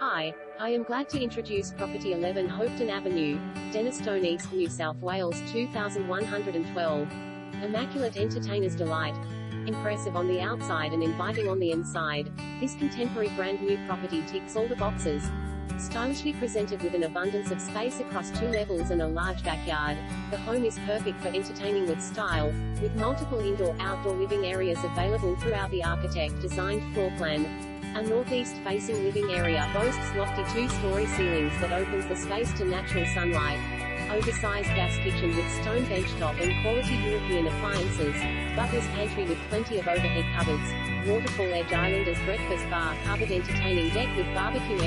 Hi, I am glad to introduce property 11 Hopetoun Avenue, Denistone East, New South Wales 2112. Immaculate entertainer's delight. Impressive on the outside and inviting on the inside, this contemporary brand new property ticks all the boxes. Stylishly presented with an abundance of space across two levels and a large backyard, the home is perfect for entertaining with style, with multiple indoor-outdoor living areas available throughout the architect-designed floor plan. A northeast-facing living area boasts lofty two-story ceilings that opens the space to natural sunlight. Oversized gas kitchen with stone benchtop and quality European appliances. Butler's pantry with plenty of overhead cupboards. Waterfall Edge Islanders breakfast bar covered entertaining deck with barbecue